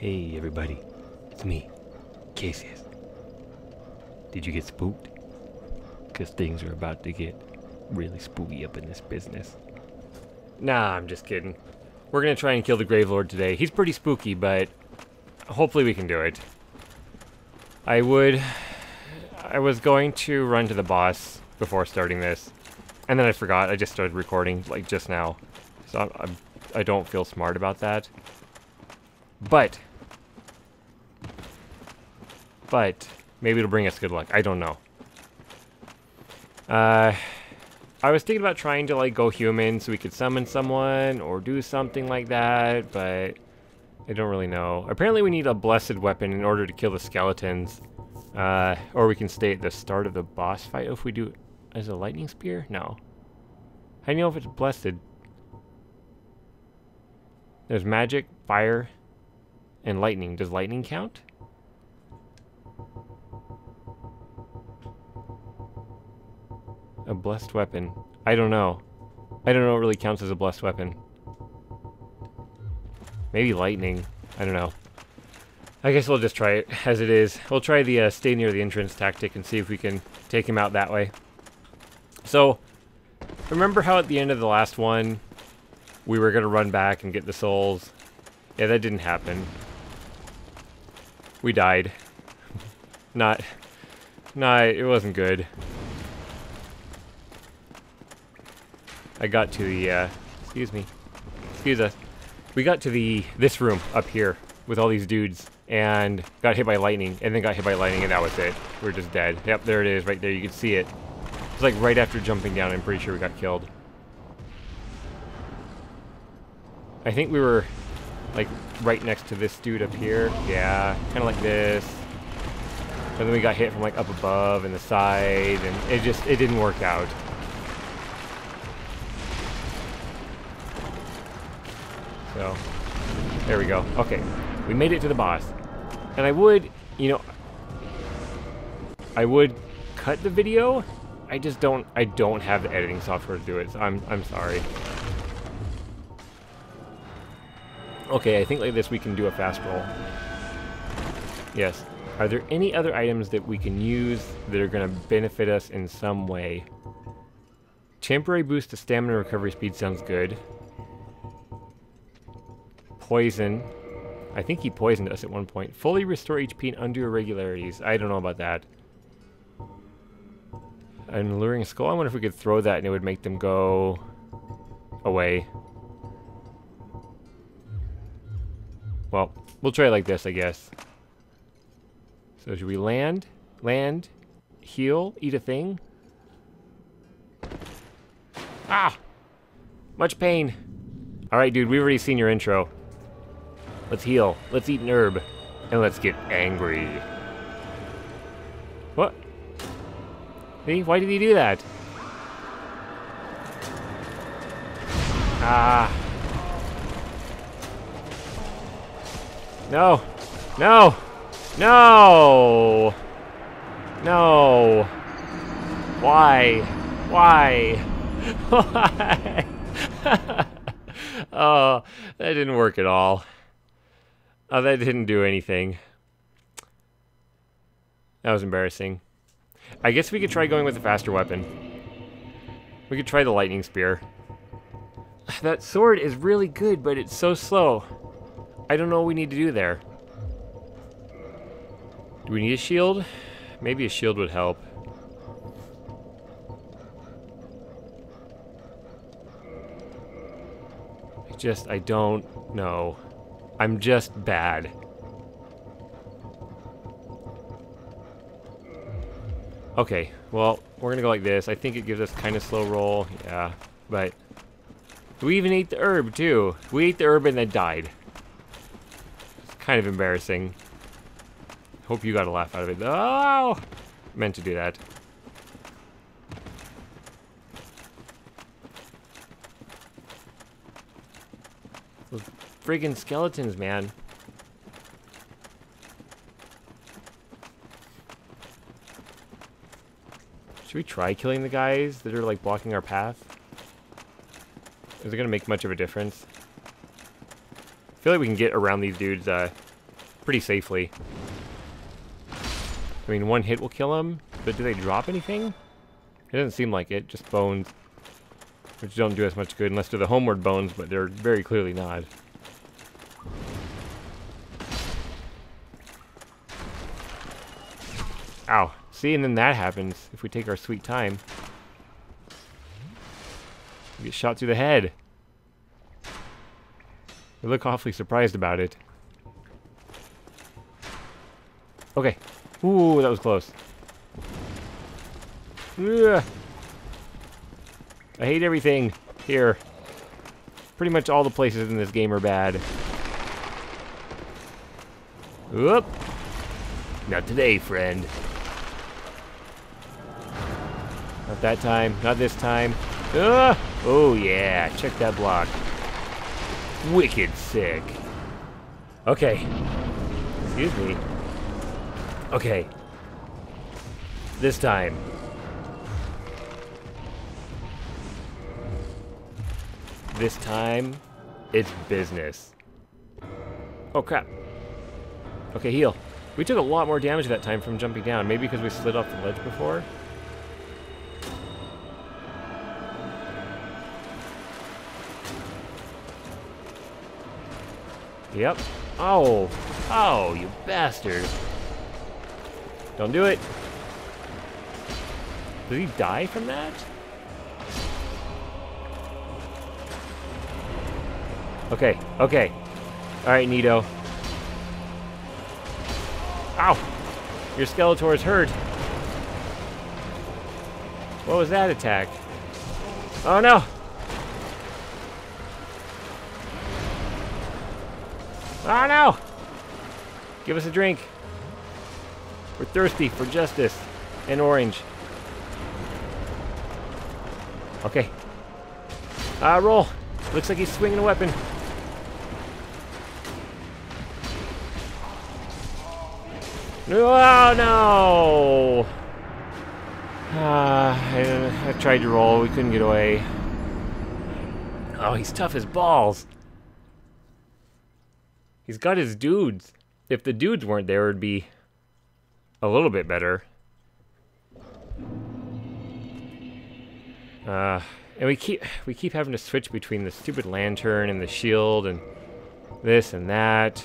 Hey everybody, it's me, Cassius. Did you get spooked? Cause things are about to get really spooky up in this business. Nah, I'm just kidding. We're gonna try and kill the Grave Lord today. He's pretty spooky, but hopefully we can do it. I would... I was going to run to the boss before starting this. And then I forgot. I just started recording, like, just now. So I'm, I'm, I don't feel smart about that. But... But... Maybe it'll bring us good luck. I don't know. Uh... I was thinking about trying to, like, go human so we could summon someone or do something like that, but... I don't really know. Apparently we need a blessed weapon in order to kill the skeletons. Uh, or we can stay at the start of the boss fight if we do as a lightning spear? No. How do you know if it's blessed? There's magic, fire, and lightning. Does lightning count? Blessed weapon. I don't know. I don't know what really counts as a blessed weapon. Maybe lightning. I don't know. I guess we'll just try it as it is. We'll try the uh, stay near the entrance tactic and see if we can take him out that way. So, remember how at the end of the last one, we were going to run back and get the souls? Yeah, that didn't happen. We died. not, not, it wasn't good. I got to the, uh, excuse me, excuse us. We got to the, this room up here with all these dudes and got hit by lightning and then got hit by lightning and that was it. We're just dead. Yep, there it is right there. You can see it. It's like right after jumping down, I'm pretty sure we got killed. I think we were like right next to this dude up here. Yeah, kind of like this. And then we got hit from like up above and the side and it just, it didn't work out. So, there we go. Okay, we made it to the boss. And I would, you know, I would cut the video. I just don't, I don't have the editing software to do it, so I'm, I'm sorry. Okay, I think like this we can do a fast roll. Yes. Are there any other items that we can use that are going to benefit us in some way? Temporary boost to stamina recovery speed sounds good. Poison. I think he poisoned us at one point. Fully restore HP and undo irregularities. I don't know about that. An alluring skull. I wonder if we could throw that and it would make them go away. Well, we'll try it like this, I guess. So should we land? Land? Heal? Eat a thing? Ah! Much pain. Alright, dude, we've already seen your intro. Let's heal. Let's eat an herb. And let's get angry. What? See? Why did he do that? Ah. No. No. No. No. Why? Why? Why? oh, that didn't work at all. Oh, that didn't do anything. That was embarrassing. I guess we could try going with a faster weapon. We could try the lightning spear. That sword is really good, but it's so slow. I don't know what we need to do there. Do we need a shield? Maybe a shield would help. I just, I don't know. I'm just bad. Okay, well, we're gonna go like this. I think it gives us kind of slow roll. Yeah, but... We even ate the herb, too. We ate the herb and then died. It's kind of embarrassing. Hope you got a laugh out of it. Oh! Meant to do that. Friggin' skeletons, man. Should we try killing the guys that are like blocking our path? Is it gonna make much of a difference? I feel like we can get around these dudes uh, pretty safely. I mean, one hit will kill them, but do they drop anything? It doesn't seem like it, just bones. Which don't do us much good unless they're the homeward bones, but they're very clearly not. Ow. See, and then that happens if we take our sweet time. We get shot through the head. We look awfully surprised about it. Okay. Ooh, that was close. Ugh. I hate everything here. Pretty much all the places in this game are bad. Whoop. Not today, friend. That time. Not this time. Ugh. Oh, yeah. Check that block. Wicked sick. Okay. Excuse me. Okay. This time. This time, it's business. Oh crap. Okay, heal. We took a lot more damage that time from jumping down. Maybe because we slid off the ledge before? Yep. Oh. Oh, you bastard. Don't do it. Did he die from that? Okay, okay. Alright, Nito. Ow! Your Skeletor is hurt. What was that attack? Oh no! Oh no! Give us a drink. We're thirsty for justice and orange. Okay. Ah, uh, roll. Looks like he's swinging a weapon. Oh no! Uh, I, I tried to roll, we couldn't get away. Oh, he's tough as balls. He's got his dudes. If the dudes weren't there, it'd be a little bit better. Uh, and we keep we keep having to switch between the stupid lantern and the shield and this and that.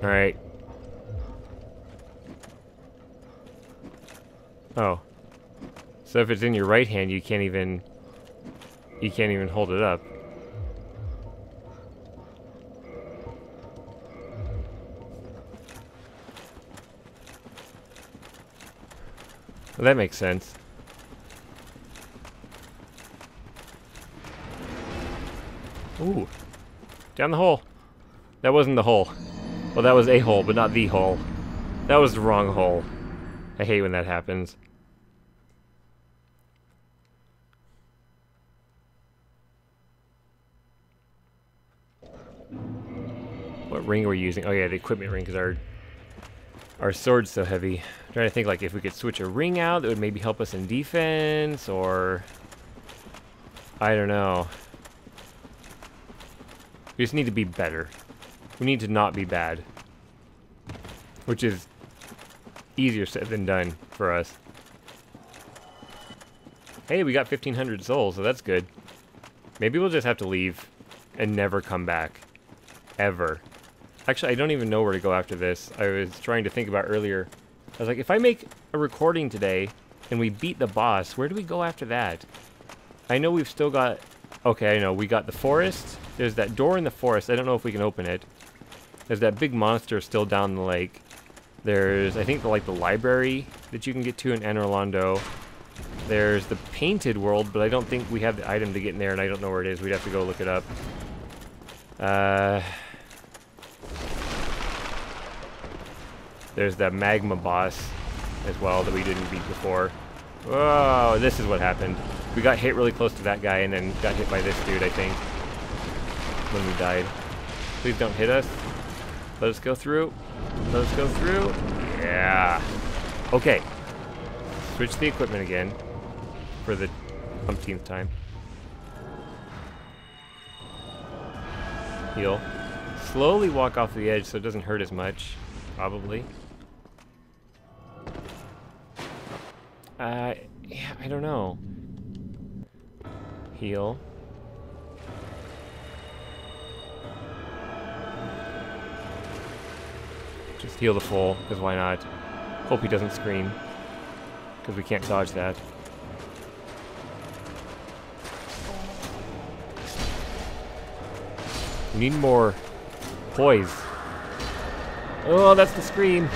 Alright. Oh. So if it's in your right hand, you can't even... You can't even hold it up. Well, that makes sense. Ooh. Down the hole. That wasn't the hole. Well, that was a hole, but not the hole. That was the wrong hole. I hate when that happens. What ring are we using? Oh yeah, the equipment ring, because our our sword's so heavy. Trying to think like if we could switch a ring out that would maybe help us in defense, or... I don't know. We just need to be better. We need to not be bad. Which is easier said than done for us. Hey, we got 1,500 souls, so that's good. Maybe we'll just have to leave and never come back. Ever. Actually, I don't even know where to go after this. I was trying to think about earlier. I was like, if I make a recording today and we beat the boss, where do we go after that? I know we've still got... Okay, I know. We got the forest. There's that door in the forest. I don't know if we can open it. There's that big monster still down the lake. There's, I think, the, like the library that you can get to in Anor Londo. There's the painted world, but I don't think we have the item to get in there, and I don't know where it is. We'd have to go look it up. Uh, there's the magma boss as well that we didn't beat before. Oh, this is what happened. We got hit really close to that guy and then got hit by this dude, I think, when we died. Please don't hit us. Let us go through. Let us go through. Yeah. Okay. Switch the equipment again for the umpteenth time. Heal. slowly walk off the edge so it doesn't hurt as much, probably. Uh, yeah, I don't know. Heal. Just heal the full, because why not? Hope he doesn't scream. Because we can't dodge that. We need more poise. Oh, that's the scream.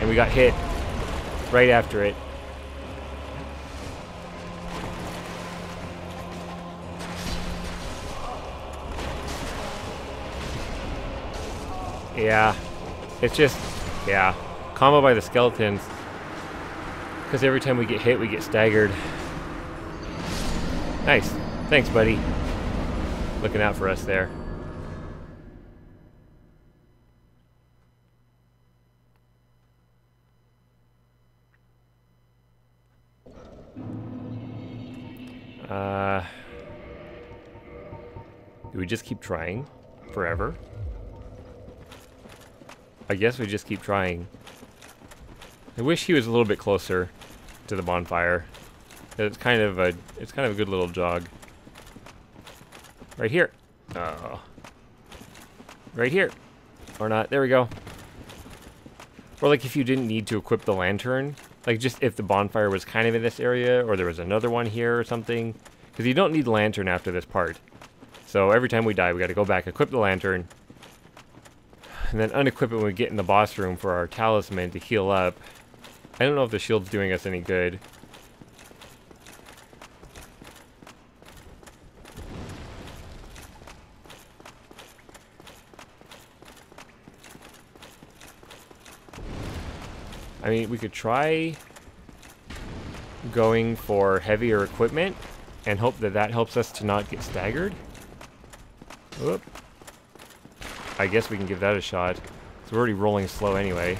And we got hit right after it. Yeah. It's just, yeah. Combo by the skeletons. Because every time we get hit, we get staggered. Nice. Thanks, buddy. Looking out for us there. Uh, do we just keep trying forever? I guess we just keep trying. I wish he was a little bit closer to the bonfire. It's kind of a it's kind of a good little jog. Right here. Oh. Right here. Or not. There we go. Or like if you didn't need to equip the lantern, like just if the bonfire was kind of in this area or there was another one here or something. Because you don't need lantern after this part. So every time we die, we got to go back, equip the lantern, and then unequip it when we get in the boss room for our talisman to heal up. I don't know if the shield's doing us any good. I mean, we could try going for heavier equipment and hope that that helps us to not get staggered. Whoop. I guess we can give that a shot. So we're already rolling slow anyway.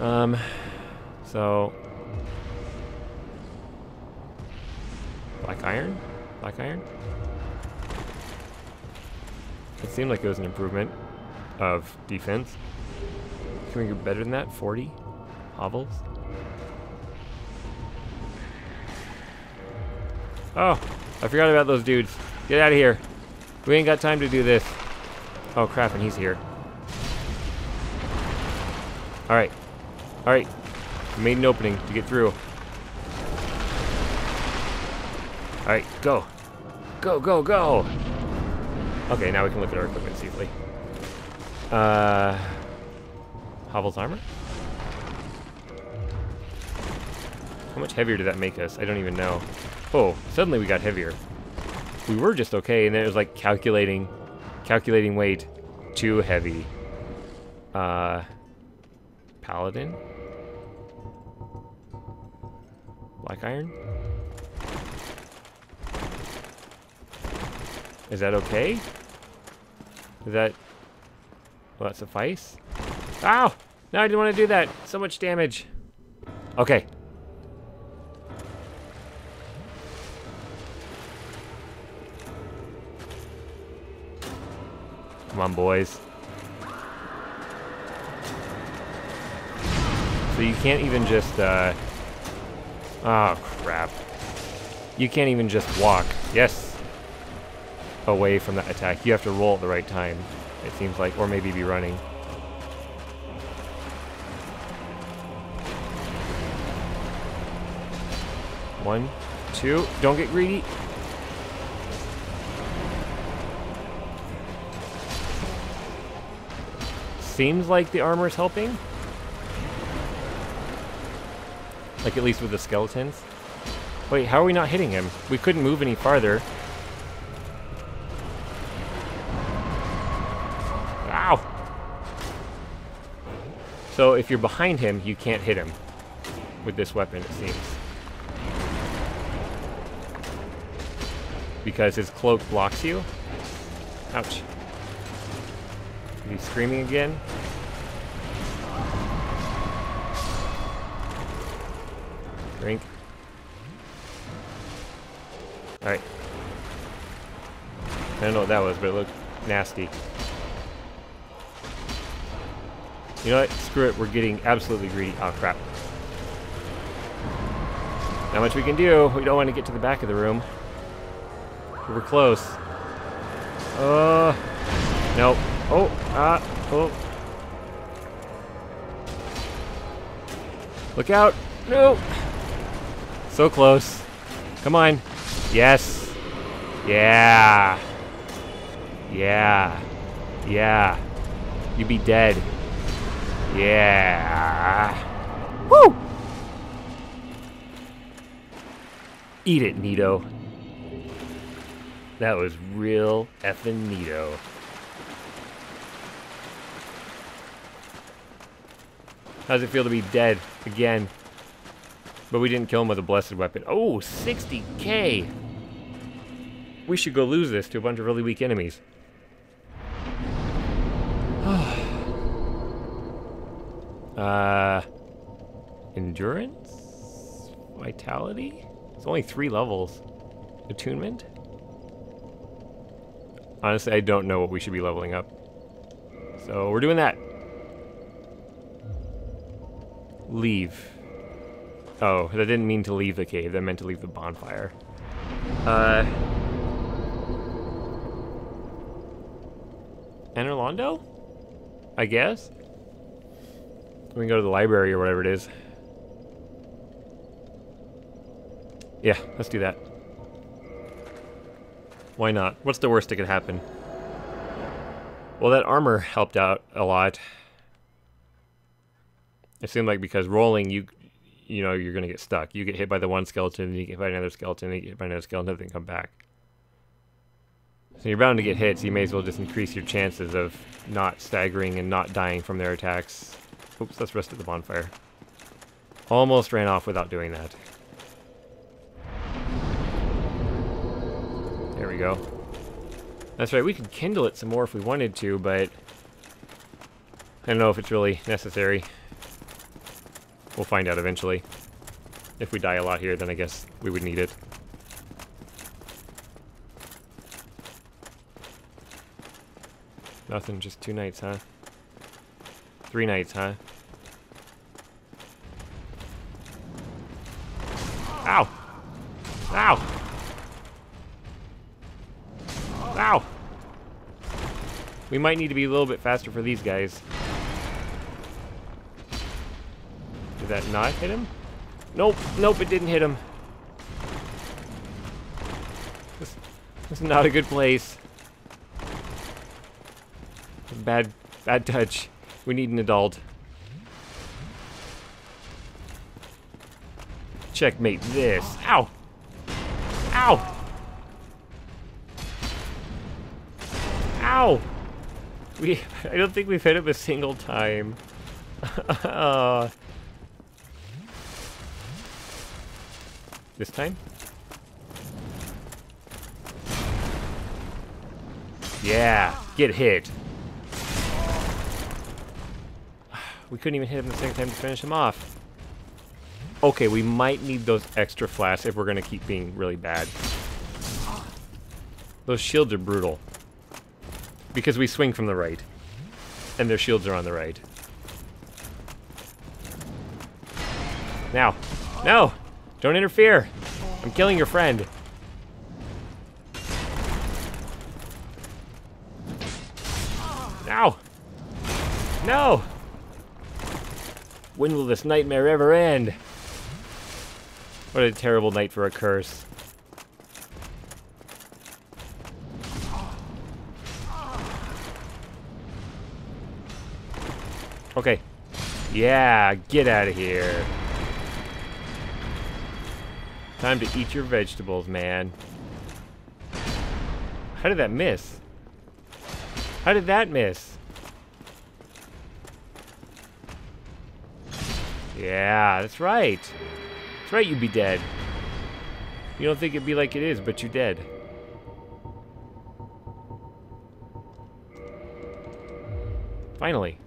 Um, so... Black Iron? Black Iron? It seemed like it was an improvement of defense. Can we get better than that? 40? Havel's? Oh, I forgot about those dudes. Get out of here. We ain't got time to do this. Oh crap, and he's here. Alright. Alright. Made an opening to get through. Alright, go. Go, go, go! Okay, now we can look at our equipment easily. Uh... Havel's armor? How much heavier did that make us? I don't even know. Oh, suddenly we got heavier. We were just okay, and then it was like calculating, calculating weight, too heavy. Uh, paladin? Black iron? Is that okay? Is that... Will that suffice? Ow! No, I didn't want to do that. So much damage. Okay. On, boys. So you can't even just, uh... Oh, crap. You can't even just walk. Yes! Away from that attack. You have to roll at the right time, it seems like. Or maybe be running. One, two. Don't get greedy. Seems like the armor is helping. Like, at least with the skeletons. Wait, how are we not hitting him? We couldn't move any farther. Ow! So, if you're behind him, you can't hit him. With this weapon, it seems. because his cloak blocks you. Ouch. He's screaming again. Drink. Alright. I don't know what that was, but it looked nasty. You know what? Screw it. We're getting absolutely greedy. Oh, crap. Not much we can do. We don't want to get to the back of the room. We're close. Uh, nope. Oh, ah, oh. Look out. No. So close. Come on. Yes. Yeah. Yeah. Yeah. You'd be dead. Yeah. Woo! Eat it, Nito. That was real effing neato. How's it feel to be dead again? But we didn't kill him with a blessed weapon. Oh, 60k! We should go lose this to a bunch of really weak enemies. uh, endurance? Vitality? It's only three levels. Attunement? Honestly, I don't know what we should be leveling up. So we're doing that. Leave. Oh, that didn't mean to leave the cave. That meant to leave the bonfire. Uh... Anor Londo? I guess? We can go to the library or whatever it is. Yeah, let's do that. Why not? What's the worst that could happen? Well, that armor helped out a lot. It seemed like because rolling, you you know, you're going to get stuck. You get hit by the one skeleton, and you get hit by another skeleton, and you get hit by another skeleton, and then come back. So you're bound to get hit, so you may as well just increase your chances of not staggering and not dying from their attacks. Oops, let's rest at the bonfire. Almost ran off without doing that. There we go. That's right, we could kindle it some more if we wanted to, but... I don't know if it's really necessary. We'll find out eventually. If we die a lot here, then I guess we would need it. Nothing, just two nights, huh? Three nights, huh? Ow! Ow! Ow! We might need to be a little bit faster for these guys. Did that not hit him? Nope, nope, it didn't hit him. This, this is not a good place. Bad, bad touch. We need an adult. Checkmate this. Ow! Ow! Ow! We, I don't think we've hit him a single time. uh, This time? Yeah, get hit. We couldn't even hit him the second time to finish him off. Okay, we might need those extra flasks if we're going to keep being really bad. Those shields are brutal. Because we swing from the right. And their shields are on the right. Now. No! Don't interfere. I'm killing your friend. No. No. When will this nightmare ever end? What a terrible night for a curse. Okay. Yeah, get out of here. Time to eat your vegetables, man. How did that miss? How did that miss? Yeah, that's right. That's right, you'd be dead. You don't think it'd be like it is, but you're dead. Finally.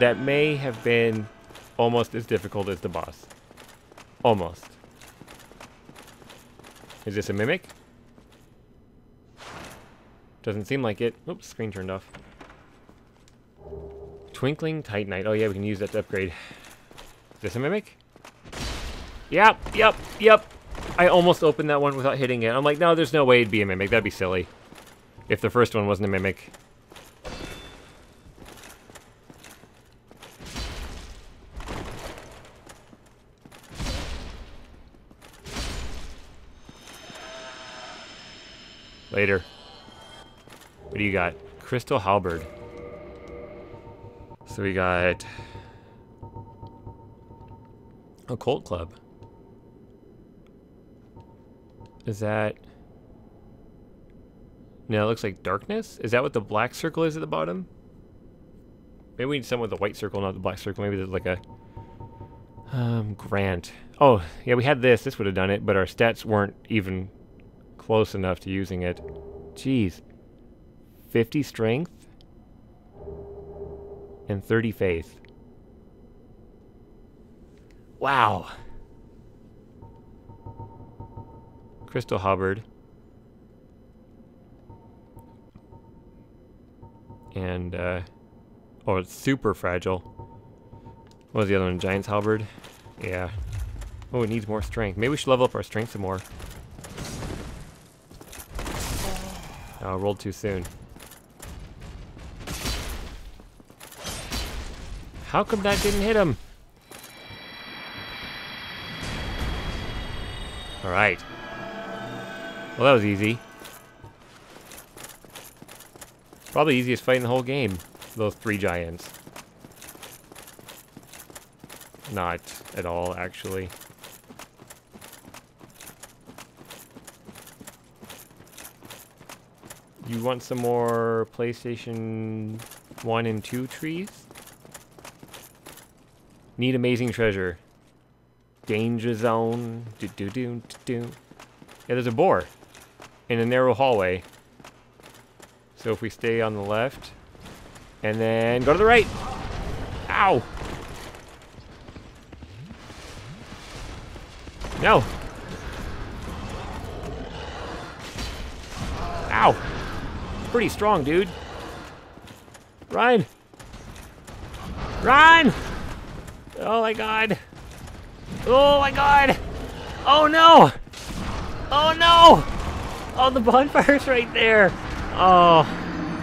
That may have been almost as difficult as the boss. Almost. Is this a mimic? Doesn't seem like it. Oops, screen turned off. Twinkling Titanite. Oh yeah, we can use that to upgrade. Is this a mimic? Yep, yep, yep. I almost opened that one without hitting it. I'm like, no, there's no way it'd be a mimic. That'd be silly. If the first one wasn't a mimic. Later. What do you got? Crystal Halberd. So we got... Occult Club. Is that... No, it looks like darkness? Is that what the black circle is at the bottom? Maybe we need someone with a white circle, not the black circle. Maybe there's like a... Um, Grant. Oh, yeah, we had this. This would have done it, but our stats weren't even close enough to using it. Jeez. 50 strength? And 30 faith. Wow. Crystal Halberd. And, uh, oh, it's super fragile. What was the other one? Giant's Halberd? Yeah. Oh, it needs more strength. Maybe we should level up our strength some more. Oh, rolled too soon. How come that didn't hit him? Alright. Well, that was easy. Probably the easiest fight in the whole game. Those three giants. Not at all, actually. You want some more PlayStation 1 and 2 trees? Need amazing treasure. Danger zone. Do do do do. Yeah, there's a boar in a narrow hallway. So if we stay on the left and then go to the right. Ow. No. Pretty strong, dude. Run. Run. Oh my god. Oh my god. Oh no. Oh no. Oh, the bonfire's right there. Oh.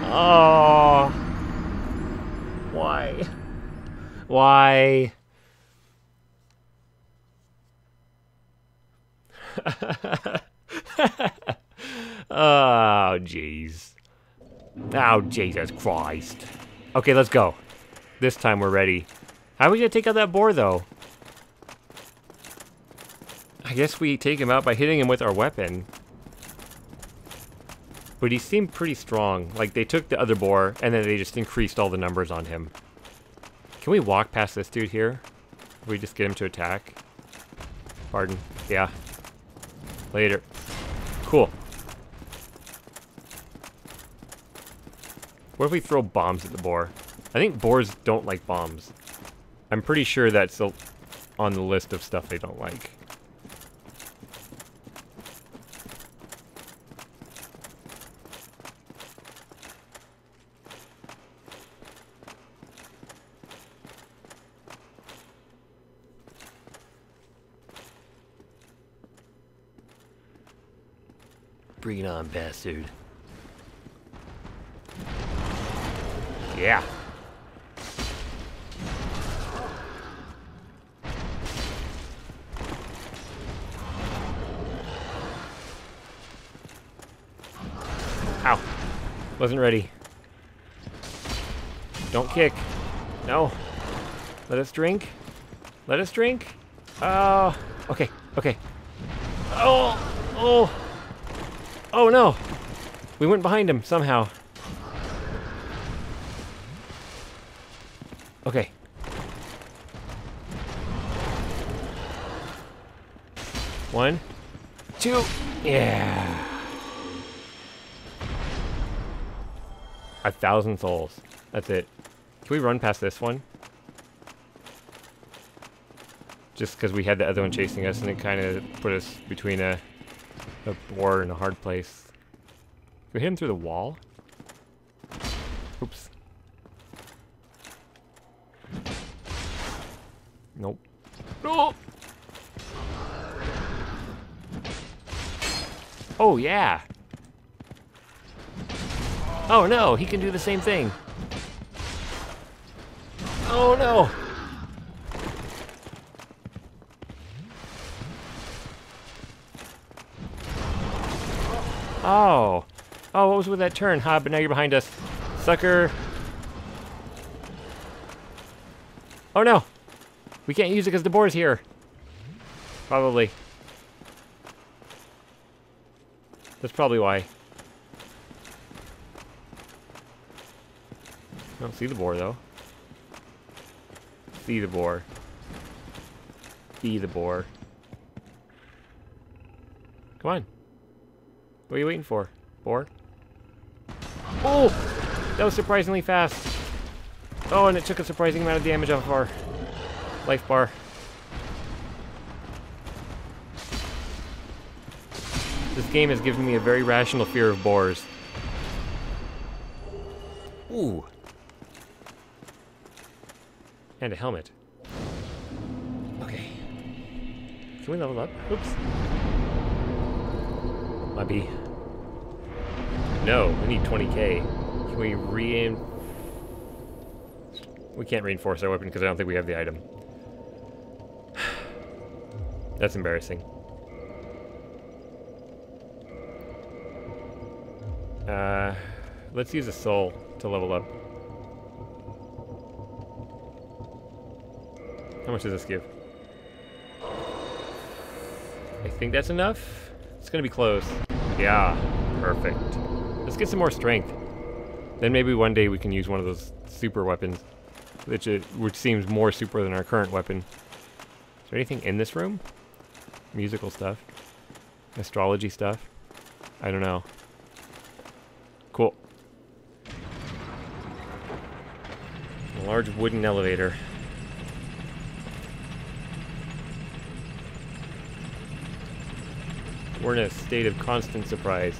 Oh. Why? Why? oh, jeez. Oh, Jesus Christ. Okay, let's go. This time we're ready. How are we gonna take out that boar, though? I guess we take him out by hitting him with our weapon. But he seemed pretty strong. Like, they took the other boar, and then they just increased all the numbers on him. Can we walk past this dude here? we just get him to attack? Pardon. Yeah. Later. Cool. What if we throw bombs at the boar? I think boars don't like bombs. I'm pretty sure that's on the list of stuff they don't like. Bring it on, bastard. Yeah. Ow. Wasn't ready. Don't kick. No. Let us drink. Let us drink. Oh. Okay. Okay. Oh. Oh. Oh no! We went behind him somehow. Okay. One, two, yeah. A thousand souls. That's it. Can we run past this one? Just because we had the other one chasing us and it kind of put us between a a boar in a hard place. Can we hit him through the wall? Oops. Oh, yeah! Oh no, he can do the same thing. Oh no! Oh. Oh, what was with that turn? Ha, but now you're behind us. Sucker. Oh no! We can't use it because the boar's here. Probably. That's probably why. I don't see the boar though. See the boar. Be the boar. Come on. What are you waiting for? Boar? Oh! That was surprisingly fast. Oh, and it took a surprising amount of damage off our life bar. This game has given me a very rational fear of boars. Ooh. And a helmet. Okay. Can we level up? Oops. Might be. No, we need 20k. Can we rein... We can't reinforce our weapon because I don't think we have the item. That's embarrassing. Uh, let's use a soul to level up. How much does this give? I think that's enough. It's gonna be close. Yeah, perfect. Let's get some more strength. Then maybe one day we can use one of those super weapons, which, it, which seems more super than our current weapon. Is there anything in this room? Musical stuff? Astrology stuff? I don't know. Cool. A large wooden elevator. We're in a state of constant surprise.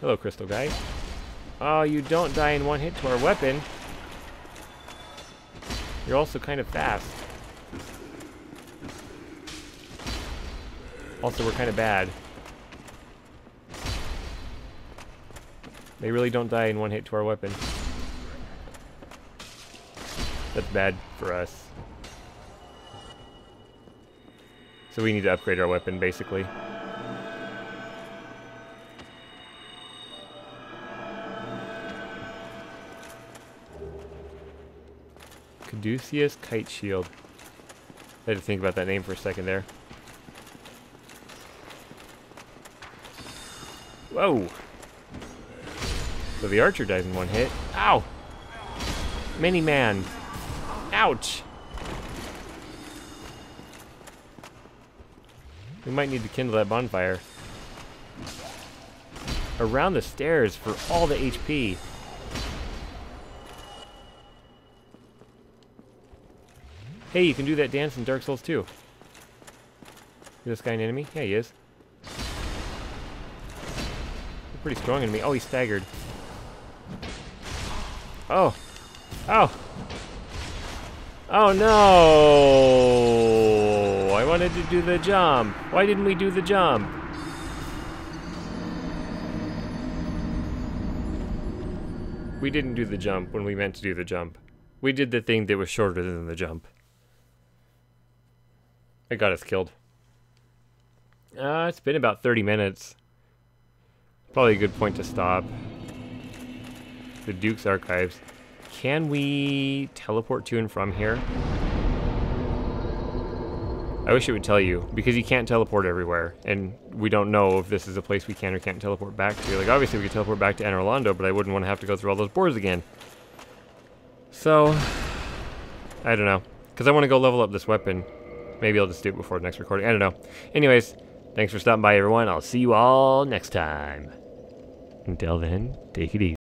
Hello, crystal guy. Oh, you don't die in one hit to our weapon. You're also kind of fast. Also, we're kind of bad. They really don't die in one hit to our weapon. That's bad for us. So we need to upgrade our weapon, basically. Caduceus Kite Shield. I had to think about that name for a second there. Whoa! So the archer dies in one hit. Ow! Mini man. Ouch! We might need to kindle that bonfire. Around the stairs for all the HP. Hey, you can do that dance in Dark Souls too. Is this guy an enemy? Yeah, he is. Pretty strong enemy. Oh, he's staggered. Oh. Oh. Oh no! I wanted to do the jump. Why didn't we do the jump? We didn't do the jump when we meant to do the jump. We did the thing that was shorter than the jump. It got us killed. Uh, it's been about 30 minutes. Probably a good point to stop. The Duke's Archives. Can we teleport to and from here? I wish it would tell you, because you can't teleport everywhere, and we don't know if this is a place we can or can't teleport back to. Like, obviously we could teleport back to Anor Londo, but I wouldn't want to have to go through all those boards again. So, I don't know. Because I want to go level up this weapon. Maybe I'll just do it before the next recording. I don't know. Anyways, thanks for stopping by, everyone. I'll see you all next time. Until then, take it easy.